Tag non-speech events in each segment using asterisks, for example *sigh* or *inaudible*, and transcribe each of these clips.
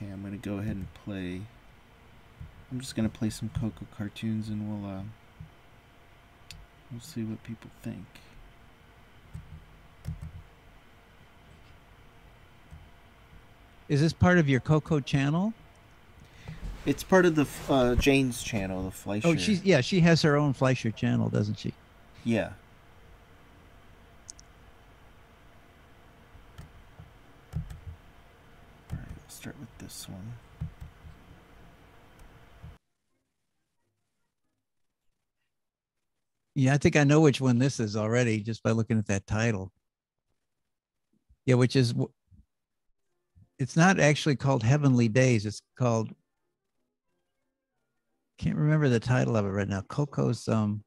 Okay, I'm gonna go ahead and play. I'm just gonna play some Koko cartoons, and we'll uh, we'll see what people think. Is this part of your Koko channel? It's part of the uh, Jane's channel, the Fleischer. Oh, she's yeah, she has her own Fleischer channel, doesn't she? yeah. All right, we'll start with this one. Yeah, I think I know which one this is already just by looking at that title. Yeah, which is it's not actually called Heavenly Days. It's called can't remember the title of it right now. Koko's um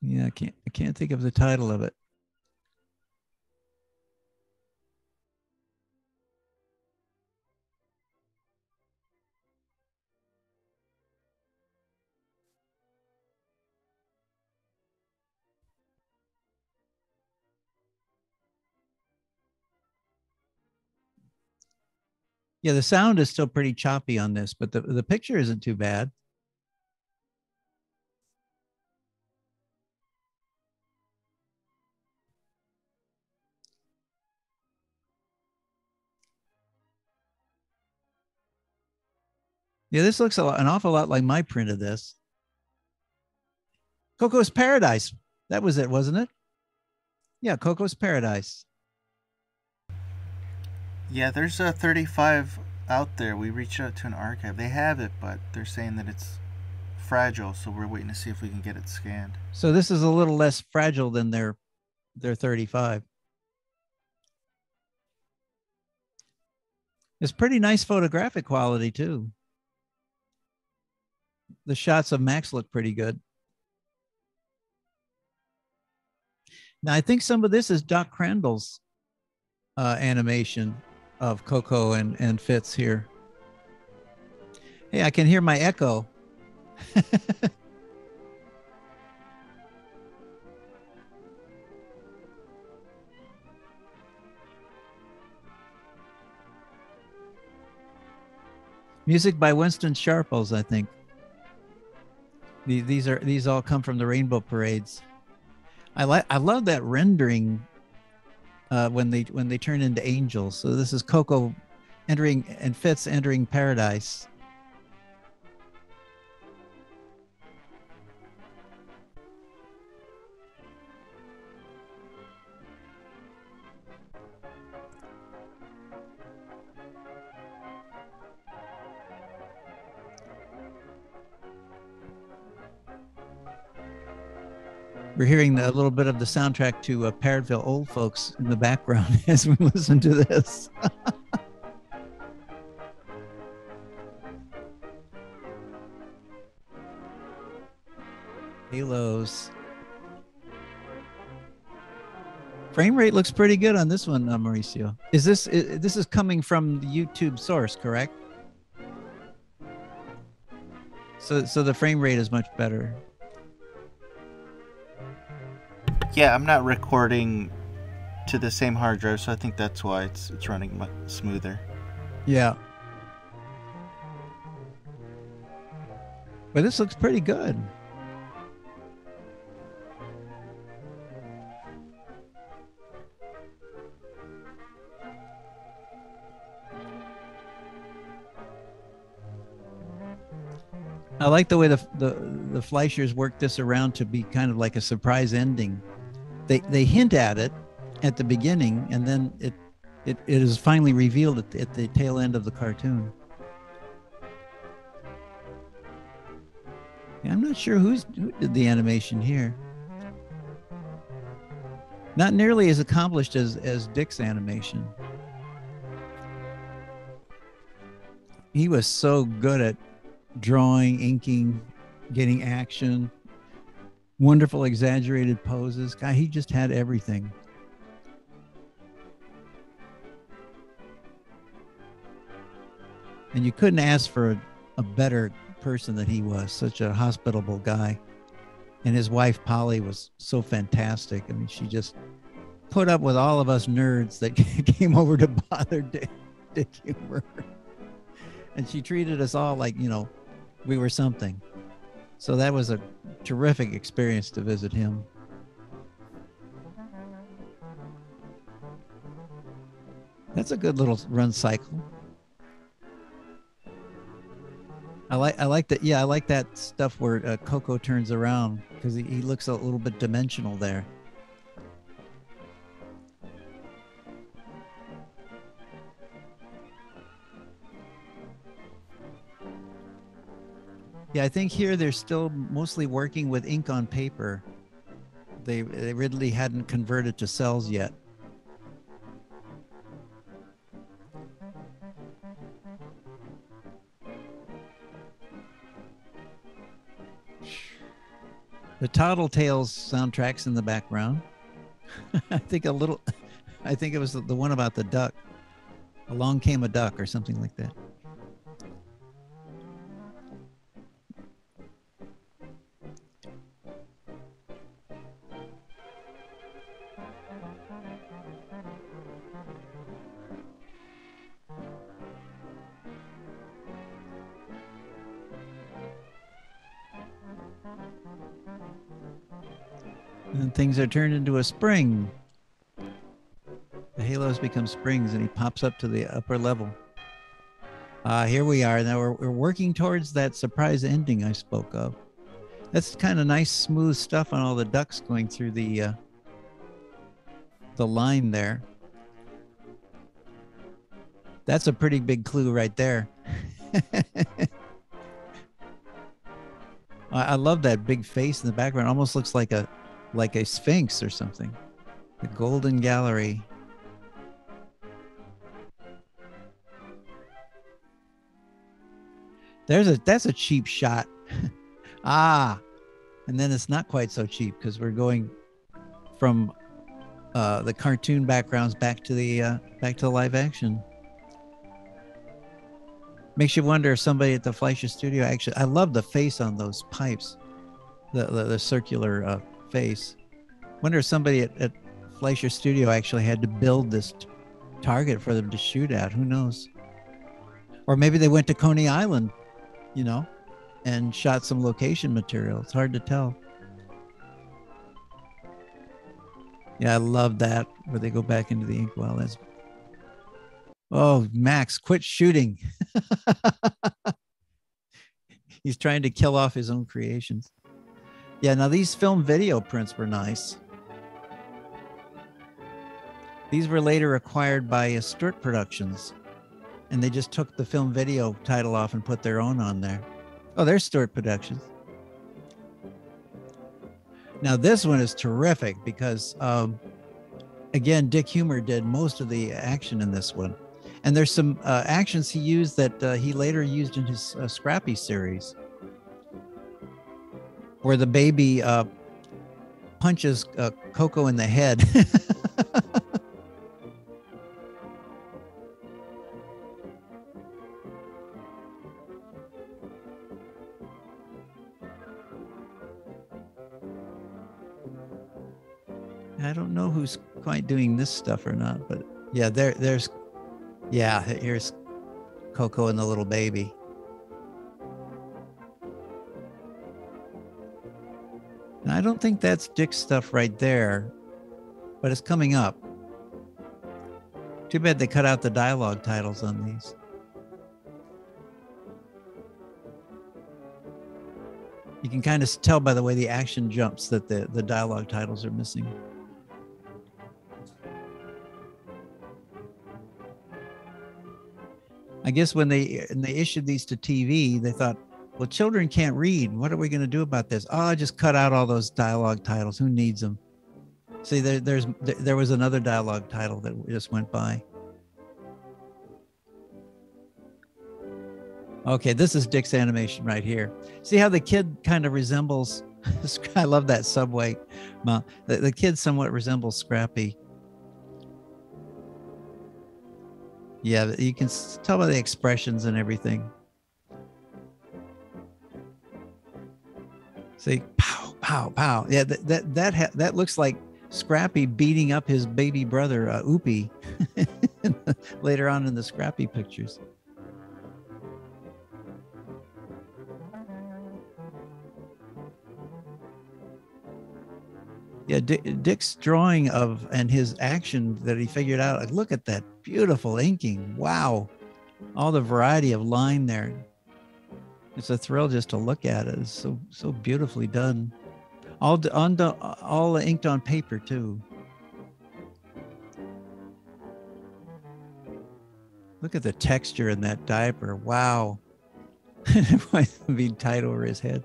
Yeah, I can't I can't think of the title of it. Yeah, the sound is still pretty choppy on this, but the, the picture isn't too bad. Yeah, this looks a lot, an awful lot like my print of this. Koko's Paradise. That was it, wasn't it? Yeah, Koko's Paradise. Yeah, there's a 35 out there. We reached out to an archive. They have it, but they're saying that it's fragile, so we're waiting to see if we can get it scanned. So this is a little less fragile than their their 35. It's pretty nice photographic quality too. The shots of Max look pretty good. Now I think some of this is Doc Crandall's uh, animation of Koko and and Fitz here. Hey, I can hear my echo. *laughs* Music by Winston Sharples, I think. These are these all come from the Rainbow Parades. I like I love that rendering uh, when they when they turn into angels. So this is Koko entering and Fitz entering paradise. We're hearing a little bit of the soundtrack to uh, Parrotville Old Folks in the background *laughs* as we listen to this. *laughs* Halos. Frame rate looks pretty good on this one, uh, Mauricio. Is this i this is coming from the YouTube source, correct? So so the frame rate is much better. Yeah, I'm not recording to the same hard drive, so I think that's why it's it's running much smoother. Yeah. But this looks pretty good. I like the way the the the Fleischers worked this around to be kind of like a surprise ending. They they hint at it at the beginning, and then it it, it is finally revealed at the, at the tail end of the cartoon. I'm not sure who's who did the animation here. Not nearly as accomplished as as Dick's animation. He was so good at drawing, inking, getting action, wonderful exaggerated poses. Guy, he just had everything. And you couldn't ask for a, a better person than he was, such a hospitable guy. And his wife Polly was so fantastic. I mean, she just put up with all of us nerds that *laughs* came over to bother *laughs* Dick, Dick Huemer. And she treated us all like, you know, we were something. So that was a terrific experience to visit him. That's a good little run cycle. I like I like that. Yeah, I like that stuff where uh, Koko turns around because he, he looks a little bit dimensional there. Yeah, I think here they're still mostly working with ink on paper. They they really hadn't converted to cells yet. The Tattletales soundtracks in the background. *laughs* I think a little, *laughs* I think it was the one about the duck. Along came a duck or something like that. Things are turned into a spring. The halos become springs and he pops up to the upper level. Uh, here we are. Now we're, we're working towards that surprise ending I spoke of. That's kind of nice, smooth stuff on all the ducks going through the uh, the line there. That's a pretty big clue right there. *laughs* I, I love that big face in the background. Almost looks like a like a sphinx or something. The Golden Gallery. There's a that's a cheap shot. *laughs* ah, and then it's not quite so cheap because we're going from uh, the cartoon backgrounds back to the uh, back to the live action. Makes you wonder if somebody at the Fleischer Studio actually. I love the face on those pipes, the the, the circular uh, face. Wonder if somebody at, at Fleischer Studio actually had to build this t- target for them to shoot at. Who knows? Or maybe they went to Coney Island, you know, and shot some location material. It's hard to tell. Yeah, I love that where they go back into the inkwell. That's oh, Max, quit shooting. *laughs* He's trying to kill off his own creations. Yeah, now these film video prints were nice. These were later acquired by Sturt Productions, and they just took the film video title off and put their own on there. Oh, there's Sturt Productions. Now this one is terrific because, um, again, Dick Huemer did most of the action in this one, and there's some uh, actions he used that uh, he later used in his uh, Scrappy series where the baby uh, punches uh, Koko in the head. *laughs* I don't know who's quite doing this stuff or not, but yeah, there, there's, yeah, here's Koko and the little baby. I don't think that's Dick's stuff right there, but it's coming up. Too bad they cut out the dialogue titles on these. You can kind of tell by the way the action jumps that the, the dialogue titles are missing. I guess when they when they issued these to TV, they thought, well, children can't read. What are we going to do about this? Oh, just cut out all those dialogue titles. Who needs them? See, there, there's there was another dialogue title that just went by. Okay, this is Dick's animation right here. See how the kid kind of resembles. *laughs* I love that subway. The, the kid somewhat resembles Scrappy. Yeah, you can tell by the expressions and everything. See, pow, pow, pow. Yeah, that that that ha- that looks like Scrappy beating up his baby brother, uh, Oopy, *laughs* later on in the Scrappy pictures. Yeah, Dick, Dick's drawing of and his action that he figured out. Like, look at that beautiful inking. Wow. All the variety of line there. It's a thrill just to look at it. It's so so beautifully done. All on the all inked on paper too. Look at the texture in that diaper. Wow. it *laughs* might be tied over his head.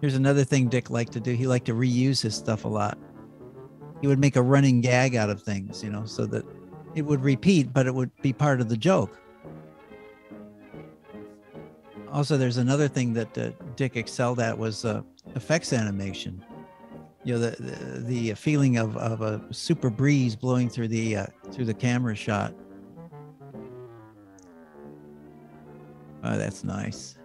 Here's another thing Dick liked to do. He liked to reuse his stuff a lot. He would make a running gag out of things, you know, so that it would repeat, but it would be part of the joke. Also, there's another thing that uh, Dick excelled at was uh, effects animation. You know, the, the, the feeling of, of a super breeze blowing through the uh, through the camera shot. Oh, that's nice.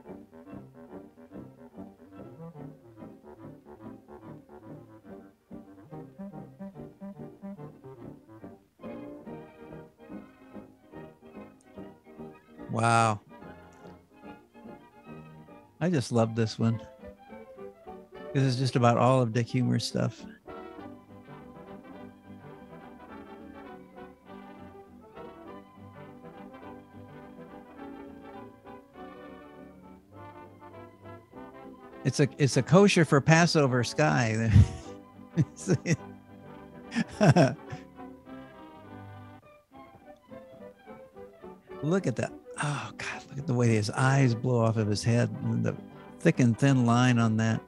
Just love this one. This is just about all of Dick Huemer stuff. It's a it's a kosher for Passover sky. *laughs* Look at that. Oh God, look at the way his eyes blow off of his head and the thick and thin line on that.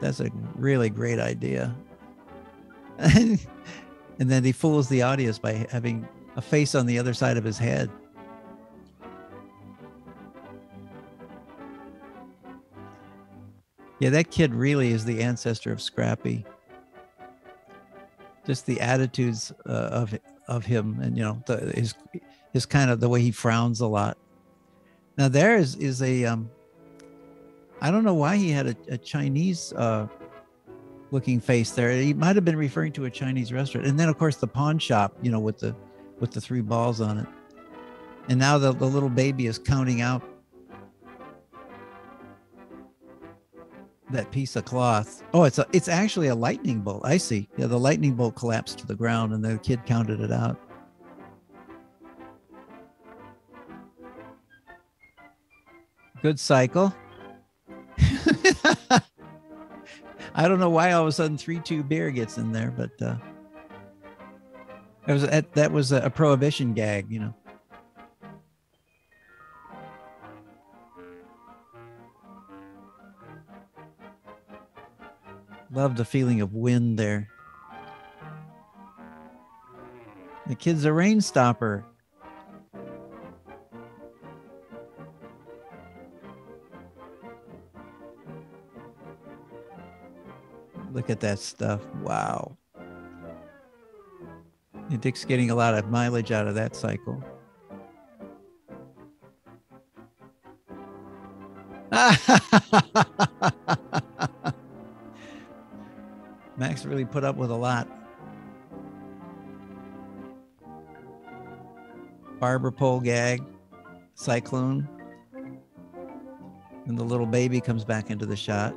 That's a really great idea. *laughs* and then he fools the audience by having a face on the other side of his head. Yeah, that kid really is the ancestor of Scrappy. Just the attitudes uh, of of him, and you know, the, his is kind of the way he frowns a lot. Now there is is a um, I don't know why he had a, a Chinese uh, looking face there. He might have been referring to a Chinese restaurant, and then of course the pawn shop, you know, with the with the three balls on it. And now the, the little baby is counting out that piece of cloth. Oh, it's a it's actually a lightning bolt. I see. Yeah, the lightning bolt collapsed to the ground, and the kid counted it out. Good cycle. *laughs* I don't know why all of a sudden three two beer gets in there, but uh, that was that was a, a prohibition gag, you know. Love the feeling of wind there. The kid's a rain stopper. Look at that stuff. Wow. Dick's getting a lot of mileage out of that cycle. *laughs* Max really put up with a lot. Barber pole gag, cyclone, and the little baby comes back into the shot.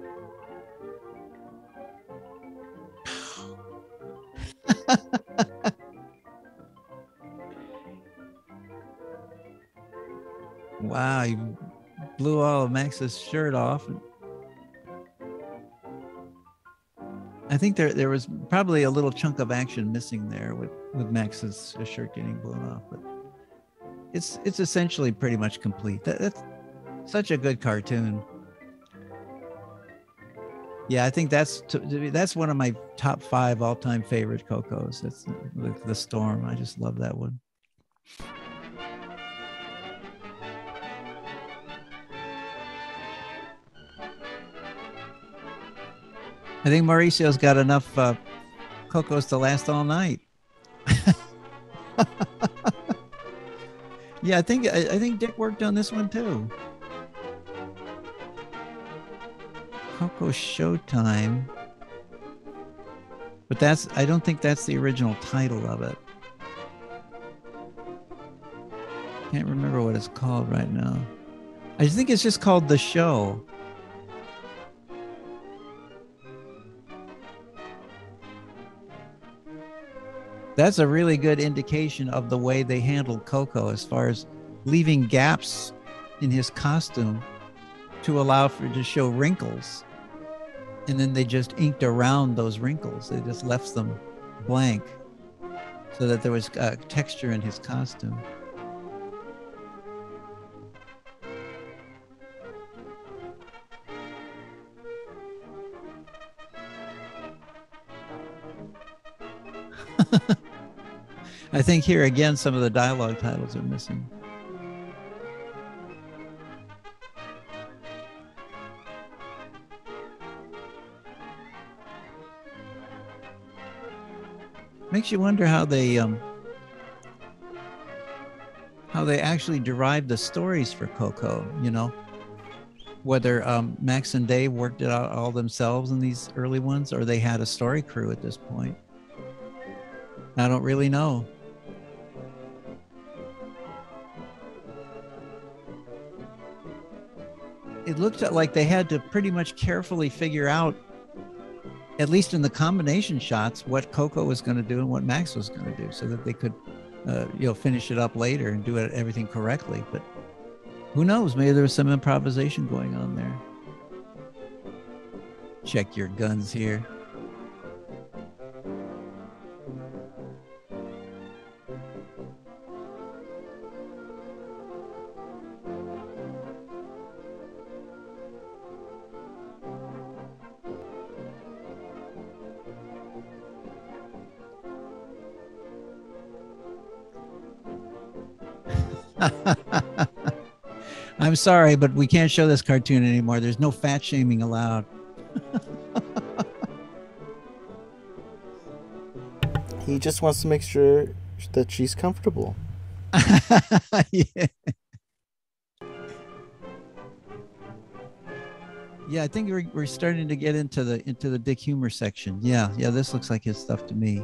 Of Max's shirt off. I think there there was probably a little chunk of action missing there with with Max's shirt getting blown off, but it's it's essentially pretty much complete. That, that's such a good cartoon. Yeah, I think that's that's one of my top five all time favorite Kokos. That's the, the Storm. I just love that one. I think Mauricio's got enough uh, Kokos to last all night. *laughs* yeah, I think I, I think Dick worked on this one too. Koko Showtime. But that's I don't think that's the original title of it. Can't remember what it's called right now. I think it's just called The Show. That's a really good indication of the way they handled Koko as far as leaving gaps in his costume to allow for to show wrinkles. And then they just inked around those wrinkles. They just left them blank so that there was uh, texture in his costume. I think here again, some of the dialogue titles are missing. Makes you wonder how they um, how they actually derived the stories for Koko. You know, whether um, Max and Dave worked it out all themselves in these early ones, or they had a story crew at this point. I don't really know. It looked like they had to pretty much carefully figure out, at least in the combination shots, what Koko was going to do and what Max was going to do, so that they could, uh, you know, finish it up later and do it, everything correctly. But who knows? Maybe there was some improvisation going on there. Check your guns here. Sorry, but we can't show this cartoon anymore. There's no fat shaming allowed. *laughs* he just wants to make sure that she's comfortable. *laughs* yeah. Yeah, I think we're, we're starting to get into the into the Dick Huemer section. Yeah, yeah, this looks like his stuff to me.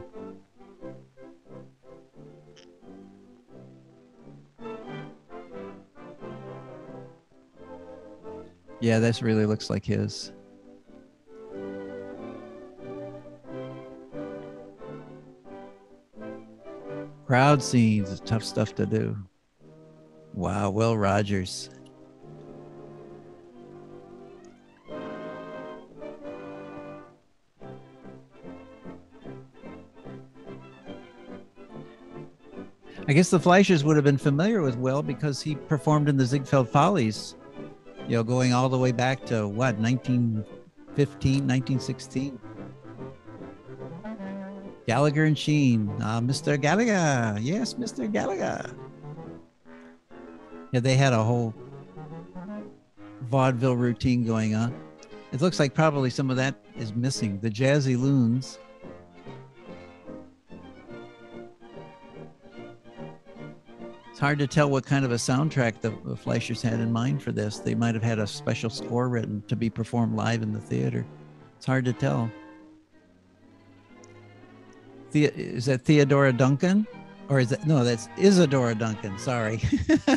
Yeah, this really looks like his. Crowd scenes is tough stuff to do. Wow, Will Rogers. I guess the Fleischers would have been familiar with Will because he performed in the Ziegfeld Follies you know, going all the way back to what, 1915, 1916. Gallagher and Shean, uh, Mr. Gallagher. Yes, Mr. Gallagher. Yeah, they had a whole vaudeville routine going on. It looks like probably some of that is missing. The Jazzy Loons It's hard to tell what kind of a soundtrack the, Fleischers had in mind for this. They might have had a special score written to be performed live in the theater. It's hard to tell. The, is that Theodora Duncan? Or is that no, that's Isadora Duncan. Sorry. *laughs*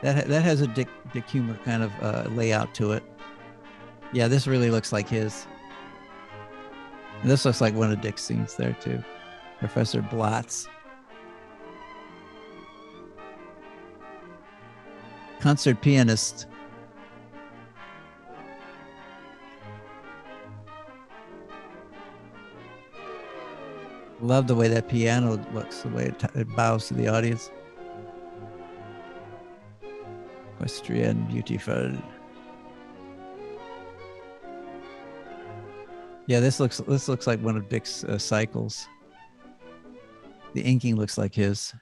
that that has a Dick Dick Huemer kind of uh, layout to it. Yeah, this really looks like his. And this looks like one of Dick's scenes there too. Professor Blatz. Concert pianist. Love the way that piano looks, the way it, it bows to the audience. Equestrian, beautiful. Yeah, this looks this looks like one of Dick's uh, cycles. The inking looks like his.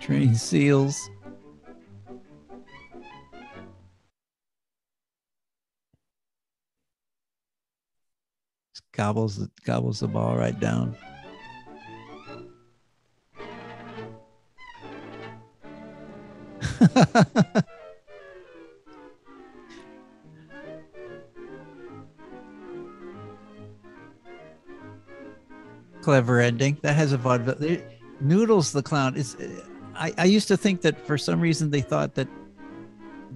Train seals. Gobbles gobbles the ball right down. *laughs* Clever ending. That has a vaudeville. Noodles the clown is. Uh, I, I used to think that for some reason they thought that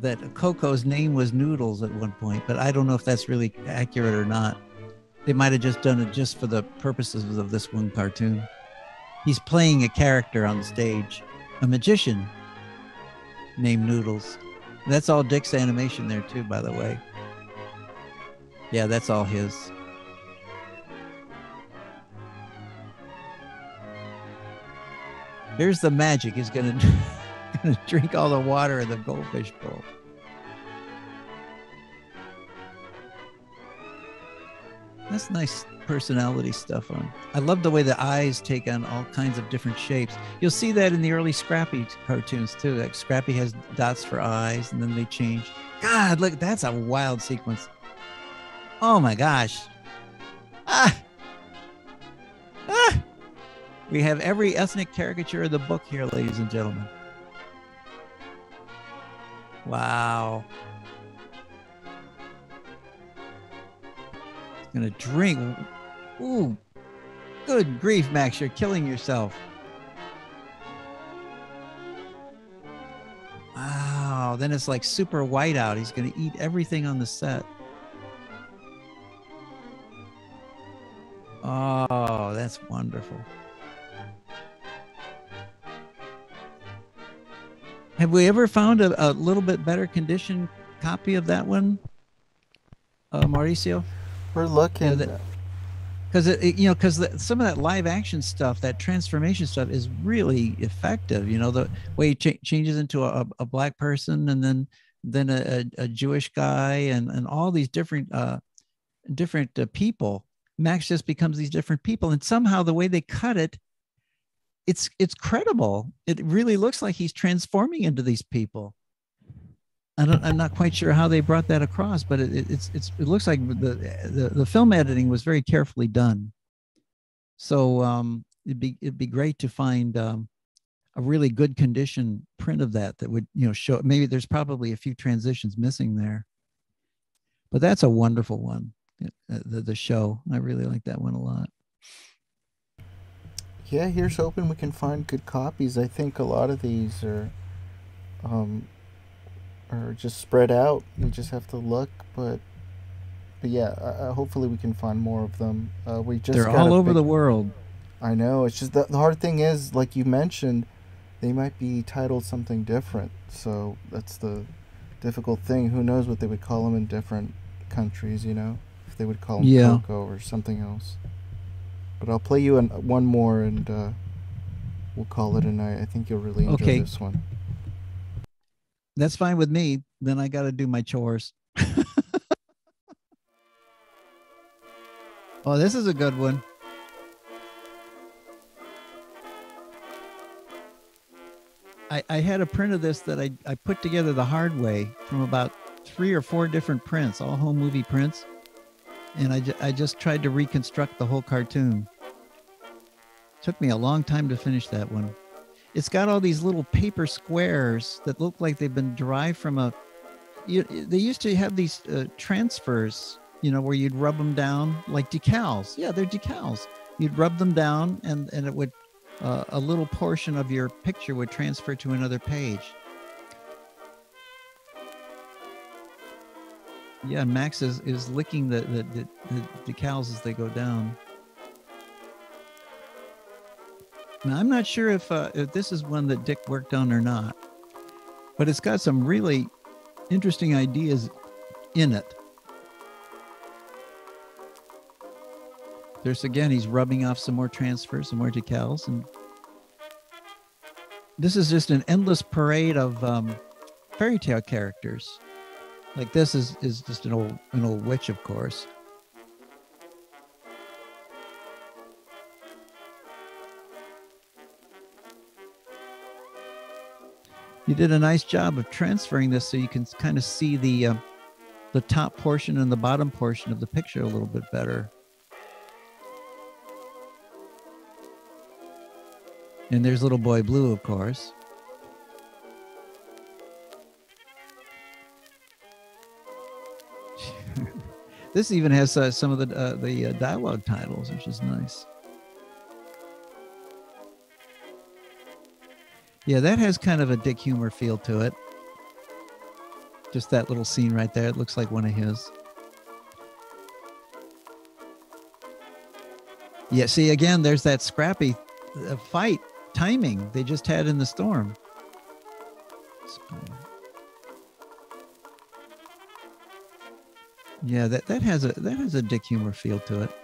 that Koko's name was Noodles at one point, but I don't know if that's really accurate or not. They might have just done it just for the purposes of this one cartoon. He's playing a character on the stage, a magician named Noodles. That's all Dick's animation there too, by the way. Yeah, that's all his. Here's the magic. He's gonna, *laughs* gonna drink all the water in the goldfish bowl. That's nice personality stuff on. I love the way the eyes take on all kinds of different shapes. You'll see that in the early Scrappy cartoons too. Like Scrappy has dots for eyes and then they change. God, look, that's a wild sequence. Oh my gosh. Ah. Ah. We have every ethnic caricature of the book here, ladies and gentlemen. Wow. Gonna drink. Ooh, good grief, Max, you're killing yourself. Wow, then it's like super white out. He's gonna eat everything on the set. Oh, that's wonderful. Have we ever found a, a little bit better condition copy of that one, uh, Mauricio? We're looking. Because it, it, you know, because some of that live action stuff, that transformation stuff, is really effective. You know, the way he ch- changes into a, a black person, and then then a, a, Jewish guy, and and all these different uh, different uh, people. Max just becomes these different people, and somehow the way they cut it, it's it's credible. It really looks like he's transforming into these people. I don't, I'm not quite sure how they brought that across, but it, it's, it's, it looks like the, the, the film editing was very carefully done. So um, it'd be, it'd be great to find um, a really good condition print of that that would, you know, show, maybe there's probably a few transitions missing there, but that's a wonderful one. Uh, the, the show. I really like that one a lot. Yeah, here's hoping we can find good copies. I think a lot of these are um, or just spread out. We just have to look, but but yeah, uh, hopefully we can find more of them. Uh, we just they're all over big, the world. I know. It's just the, the hard thing is, like you mentioned, they might be titled something different. So that's the difficult thing. Who knows what they would call them in different countries? You know, if they would call them yeah. Koko or something else. But I'll play you an, one more, and uh, we'll call it a night. I think you'll really enjoy okay. this one that's fine with me. Then I got to do my chores. *laughs* oh, this is a good one. I, I had a print of this that I, I put together the hard way from about three or four different prints, all home movie prints. And I, ju- I just tried to reconstruct the whole cartoon. Took me a long time to finish that one it's got all these little paper squares that look like they've been derived from a you, they used to have these uh, transfers you know where you'd rub them down like decals. Yeah they're decals. You'd rub them down and and it would uh, a little portion of your picture would transfer to another page. Yeah max is is licking the the, the, the decals as they go down Now, I'm not sure if, uh, if this is one that Dick worked on or not, but it's got some really interesting ideas in it. There's again, he's rubbing off some more transfers, some more decals, and this is just an endless parade of um, fairy tale characters. Like this is is just an old an old witch, of course. you did a nice job of transferring this so you can kind of see the uh, the top portion and the bottom portion of the picture a little bit better. And there's little boy blue, of course. *laughs* this even has uh, some of the uh, the uh, dialogue titles, which is nice. Yeah, that has kind of a Dick Huemer feel to it. Just that little scene right there. It looks like one of his. Yeah, see, again, there's that scrappy uh, fight timing they just had in the storm. Yeah, that, that has a that has a Dick Huemer feel to it.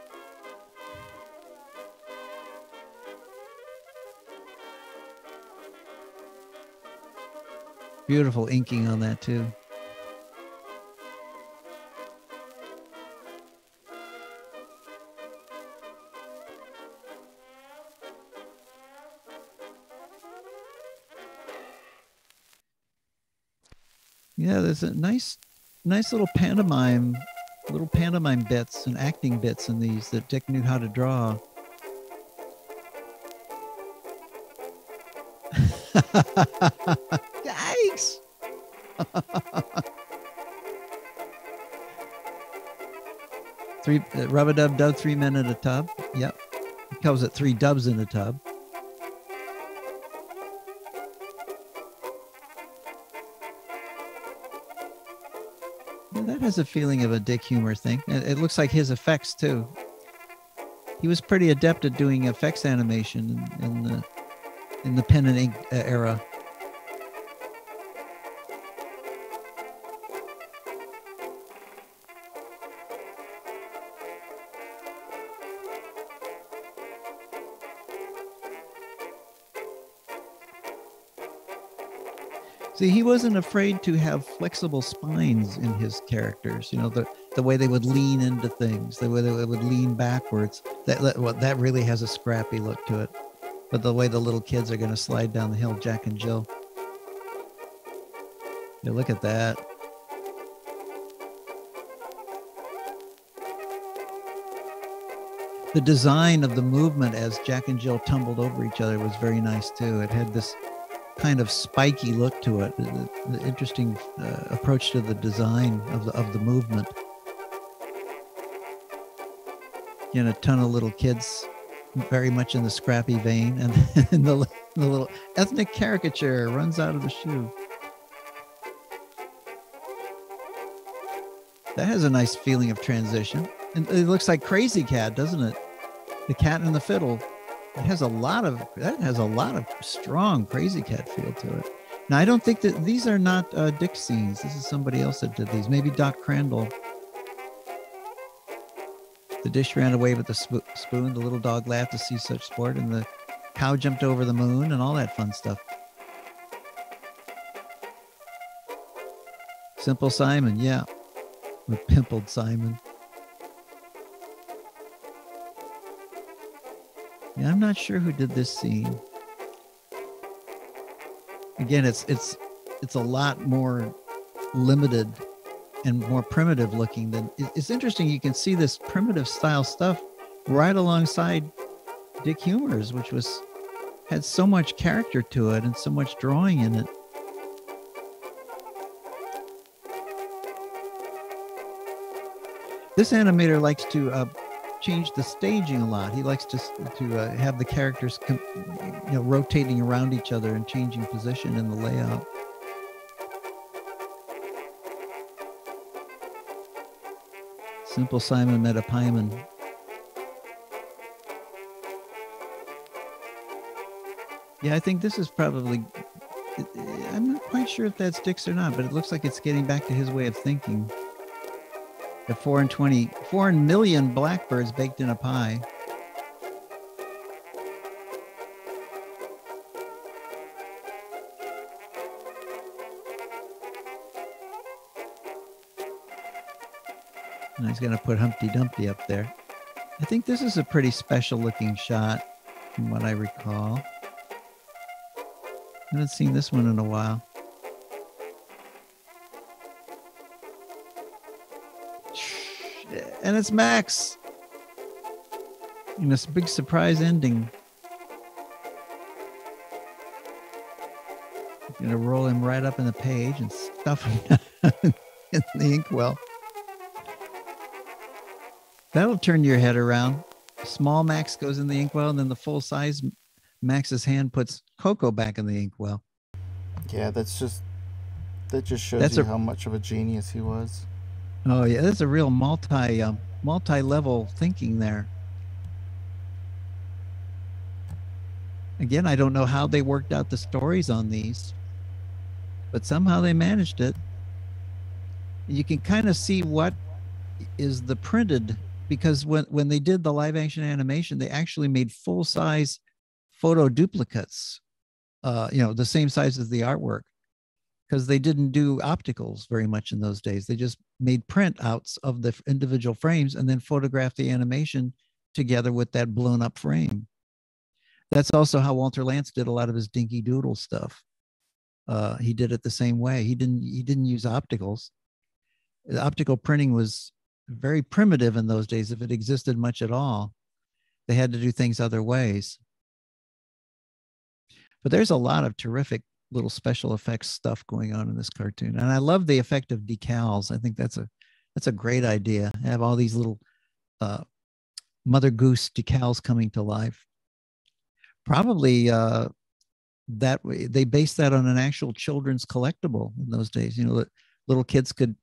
Beautiful inking on that too. Yeah, there's a nice, nice little pantomime, little pantomime bits and acting bits in these that Dick knew how to draw. *laughs* *laughs* Three uh, rub a dub dub three men in a tub. Yep, he calls it three dubs in a tub. That has a feeling of a Dick Huemer thing. It, looks like his effects too. He was pretty adept at doing effects animation in, in the in the pen and ink uh, era. See, he wasn't afraid to have flexible spines in his characters. You know, the the way they would lean into things, the way they would lean backwards. That that, well, that really has a scrappy look to it. But the way the little kids are going to slide down the hill, Jack and Jill. Yeah, look at that. The design of the movement as Jack and Jill tumbled over each other was very nice too. It had this kind of spiky look to it. The, the interesting uh, approach to the design of the of the movement. Again, a ton of little kids, very much in the scrappy vein, and, *laughs* and the, the little ethnic caricature runs out of the shoe. That has a nice feeling of transition. And it looks like Krazy Kat, doesn't it? The cat and the fiddle it has a lot of that has a lot of strong Krazy Kat feel to it. Now i don't think that these are not uh, dick scenes. This is somebody else that did these. Maybe doc crandall. The dish ran away with the sp- spoon. The little dog laughed to see such sport and the cow jumped over the moon and all that fun stuff. Simple simon yeah. With pimpled simon Yeah, I'm not sure who did this scene. Again, it's it's it's a lot more limited and more primitive looking than it's interesting you can see this primitive style stuff right alongside Dick Huemer's, which was had so much character to it and so much drawing in it. This animator likes to uh, change the staging a lot. He likes to to uh, have the characters, com- you know, rotating around each other and changing position in the layout. Simple Simon met a Metapaiman. Yeah, I think this is probably. I'm not quite sure if that sticks or not, but it looks like it's getting back to his way of thinking. The four and twenty, four million blackbirds baked in a pie. And he's going to put Humpty Dumpty up there. I think this is a pretty special looking shot from what I recall. I haven't seen this one in a while. And it's Max. And this big surprise ending. You're gonna roll him right up in the page and stuff him *laughs* in the inkwell. That'll turn your head around. Small Max goes in the inkwell, and then the full size Max's hand puts Koko back in the inkwell. Yeah, that's just that just shows That's you a- how much of a genius he was. Oh yeah, that's a real multi um, multi level thinking there. Again, I don't know how they worked out the stories on these, but somehow they managed it. You can kind of see what is the printed because when when they did the live action animation, they actually made full size photo duplicates, uh, you know, the same size as the artwork because they didn't do opticals very much in those days. They just made printouts of the individual frames and then photographed the animation together with that blown up frame. That's also how Walter Lantz did a lot of his Dinky Doodle stuff. Uh, he did it the same way. He didn't. He didn't use opticals. The optical printing was very primitive in those days, if it existed much at all. They had to do things other ways. But there's a lot of terrific little special effects stuff going on in this cartoon and i love the effect of decals i think that's a that's a great idea have all these little uh, mother goose decals coming to life. Probably uh, that way they based that on an actual children's collectible in those days you know little kids could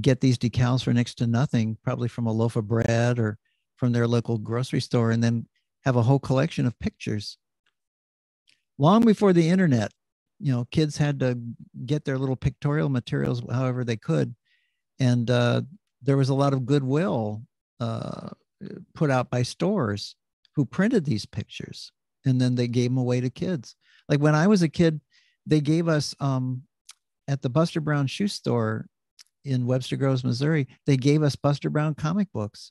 get these decals for next to nothing probably from a loaf of bread or from their local grocery store and then have a whole collection of pictures. Long before the internet you know kids had to get their little pictorial materials however they could. And uh, there was a lot of goodwill uh, put out by stores who printed these pictures and then they gave them away to kids. Like when i was a kid they gave us um, at the buster brown shoe store in webster groves missouri they gave us buster brown comic books.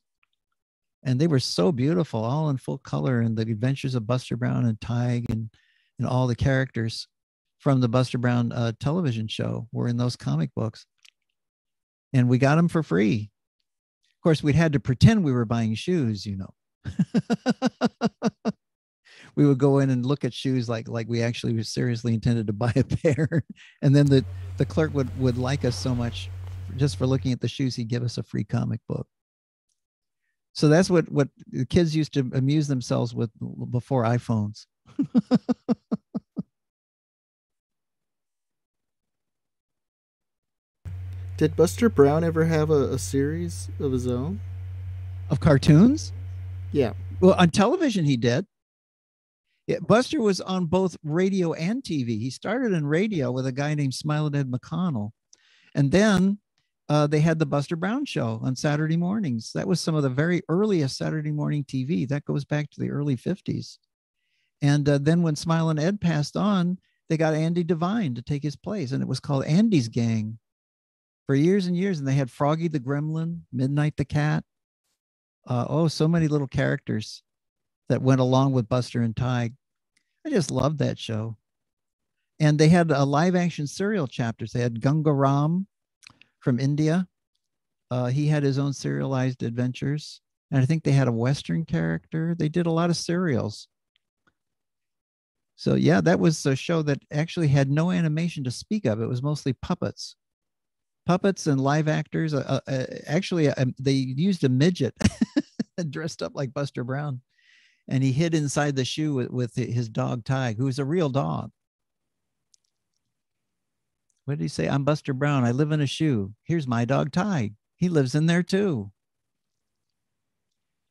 And they were so beautiful all in full color and the adventures of buster brown and tig and and all the characters from the Buster Brown uh, television show were in those comic books. And we got them for free. Of course, we'd had to pretend we were buying shoes, you know. *laughs* we would go in and look at shoes like like we actually seriously intended to *laughs* buy a pair. and then the, the clerk would, would like us so much just for looking at the shoes, he'd give us a free comic book. So that's what, what the kids used to amuse themselves with before iPhones. *laughs* Did Buster Brown ever have a, a series of his own? Of cartoons? Yeah. Well, on television, he did. Yeah, Buster was on both radio and TV. He started in radio with a guy named Smiling Ed McConnell. And then uh, they had the Buster Brown show on Saturday mornings. That was some of the very earliest Saturday morning TV. That goes back to the early 50s. And uh, then when Smiling Ed passed on, they got Andy Devine to take his place. And it was called Andy's Gang for years and years. And they had Froggy the Gremlin, Midnight the Cat. Uh, oh, so many little characters that went along with Buster and Tig. I just loved that show. And they had a live action serial chapters. They had Gunga Ram from India. Uh, he had his own serialized adventures. And I think they had a Western character. They did a lot of serials. So, yeah, that was a show that actually had no animation to speak of. It was mostly puppets. Puppets and live actors. Uh, uh, actually, uh, they used a midget *laughs* dressed up like Buster Brown and he hid inside the shoe with, with his dog Tig, who was a real dog. What did he say? I'm Buster Brown. I live in a shoe. Here's my dog Tig. He lives in there too.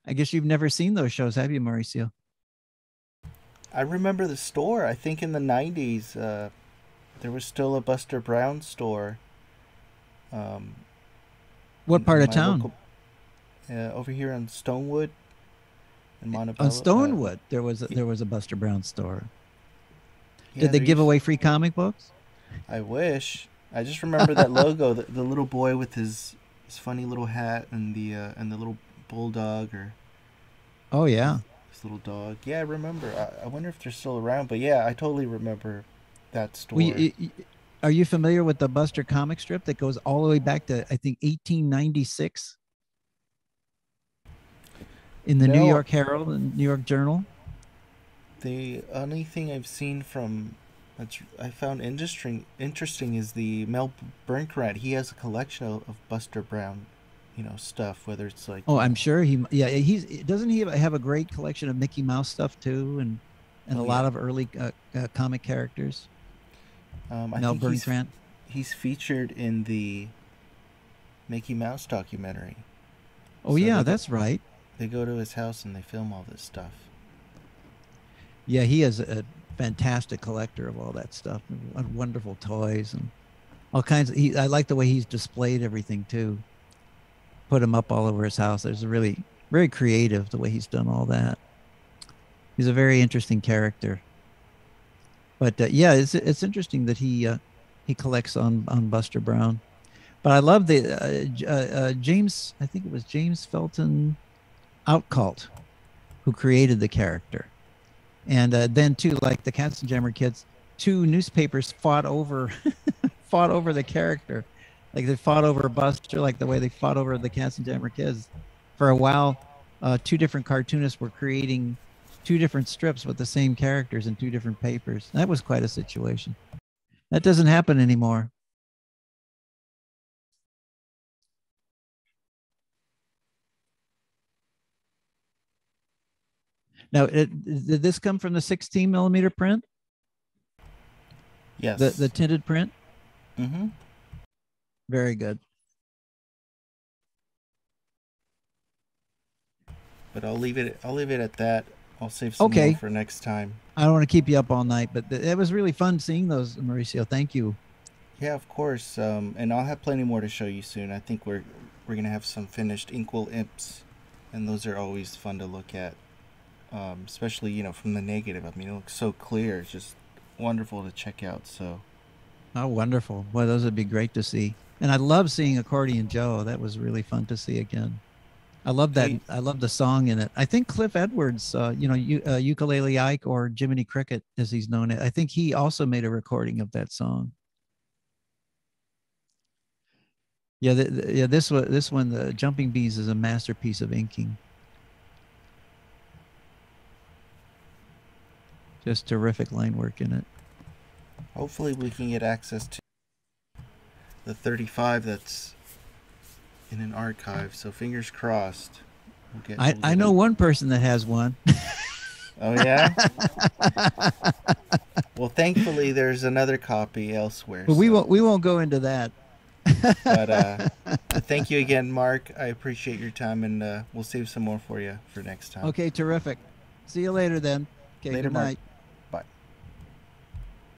I guess you've never seen those shows, have you, Mauricio? I remember the store. I think in the 90s, uh, there was still a Buster Brown store. Um, What part of town? local- uh, over here on Stonewood in Montebello. On uh, Stonewood, there was a, there was a Buster Brown store. yeah, Did they give away free comic books? I wish. I just remember that logo, the, the little boy with his, his funny little hat and the uh, and the little bulldog or Oh yeah. his little dog. Yeah, I remember. I, I wonder if they're still around. But yeah, I totally remember that store. Well, you- you- are you familiar with the Buster comic strip that goes all the way back to I think 1896 in the New York Herald and New York Journal? The only thing I've seen from That's I found interesting. Interesting is the Mel Birnkrant. He has a collection of, of Buster Brown, you know, stuff. Whether it's like Oh, I'm sure he. Yeah, he's doesn't he have a great collection of Mickey Mouse stuff too, and and Oh, a yeah. lot of early uh, uh, comic characters. Um, I Mel think he's, he's featured in the Mickey Mouse documentary. Oh so yeah, they that's right. They go to his house and they film all this stuff. Yeah, he is a fantastic collector of all that stuff, wonderful toys and all kinds. Of, he, I like the way he's displayed everything too. Put him up all over his house. There's a really very creative the way he's done all that. He's a very interesting character. But uh, yeah, it's it's interesting that he uh, he collects on on Buster Brown. But I love the uh, uh, uh, James. I think it was James Felton Outcault who created the character and then too like the Katzenjammer kids two newspapers fought over *laughs* fought over the character like they fought over buster like the way they fought over the Katzenjammer kids for a while two different cartoonists were creating two different strips with the same characters in two different papers that was quite a situation that doesn't happen anymore now it, did this come from the 16 millimeter print Yes. the, the tinted print mm-hmm. very good But I'll leave it. I'll leave it at that. I'll save some Okay. more for next time. I don't want to keep you up all night, but th- it was really fun seeing those, Mauricio. Thank you. Yeah, of course. Um, and I'll have plenty more to show you soon. I think we're we're gonna have some finished Inkwell imps, and those are always fun to look at. Um, especially you know from the negative. I mean, it looks so clear. It's just wonderful to check out. So Oh, wonderful. Well, those would be great to see. And I love seeing Accordion Joe. That was really fun to see again. I love that. I love the song in it. I think Cliff Edwards, uh, you know, U- uh, Ukulele Ike or Jiminy Cricket, as he's known it, I think he also made a recording of that song. Yeah, th- th- yeah. This one, this one, the Jumping Beans, is a masterpiece of inking. Just terrific line work in it. hopefully we can get access to the 35 that's in an archive. So fingers crossed. We'll get, I, I know one person that has one. *laughs* Oh yeah. well, thankfully there's another copy elsewhere. But we won't we won't go into that. But uh, *laughs* thank you again, Mark. I appreciate your time, and uh, we'll save some more for you for next time. okay, terrific. See you later then. Okay, Later, good Mark. night.